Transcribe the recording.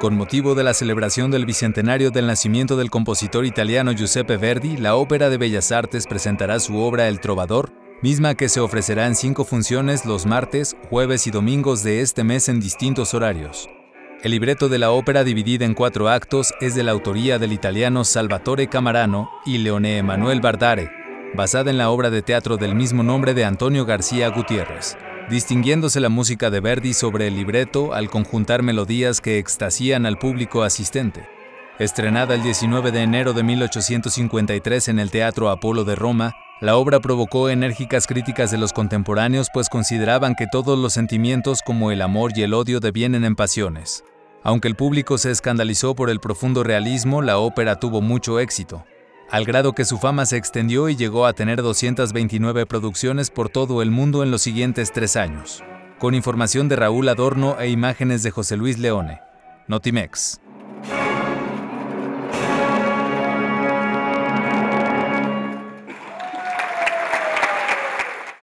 Con motivo de la celebración del bicentenario del nacimiento del compositor italiano Giuseppe Verdi, la Ópera de Bellas Artes presentará su obra El Trovador, misma que se ofrecerá en cinco funciones los martes, jueves y domingos de este mes en distintos horarios. El libreto de la ópera, dividida en cuatro actos, es de la autoría del italiano Salvatore Camarano y Leone Emanuel Bardare, basada en la obra de teatro del mismo nombre de Antonio García Gutiérrez distinguiéndose la música de Verdi sobre el libreto al conjuntar melodías que extasían al público asistente. Estrenada el 19 de enero de 1853 en el Teatro Apolo de Roma, la obra provocó enérgicas críticas de los contemporáneos pues consideraban que todos los sentimientos como el amor y el odio devienen en pasiones. Aunque el público se escandalizó por el profundo realismo, la ópera tuvo mucho éxito al grado que su fama se extendió y llegó a tener 229 producciones por todo el mundo en los siguientes tres años. Con información de Raúl Adorno e imágenes de José Luis Leone. Notimex.